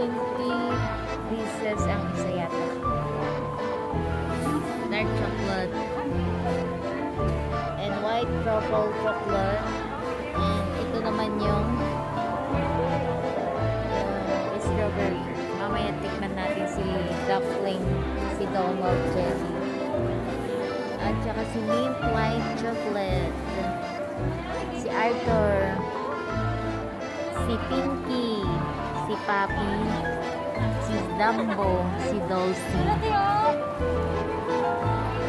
is 20 20 pieces ang isa yata. Dark chocolate and white truffle chocolate and ito naman yung yung strawberry. Mamaya tikman natin si duckling, si Donald Jelly. At saka si mint white chocolate. Si Arthur. Si Pinky. Si Papi. Si Dumbo. Si Dulcie.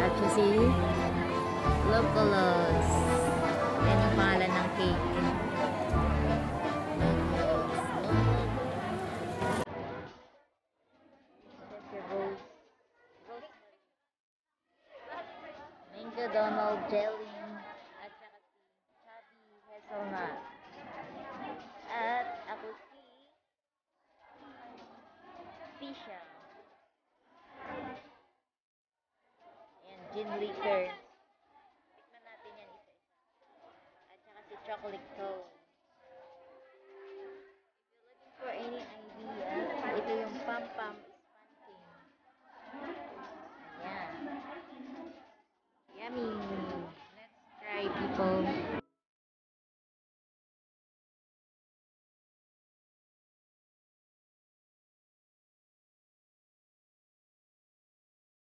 At si Locolos. Yan yung pangalan ng cake. Donald Jelly. At saka si Chubby Hazelnut. Asia. Ayan, gin liquor. Tikman natin yan isa-isa. At saka si chocolate cone. If you're looking for any idea, ito yung pam-pam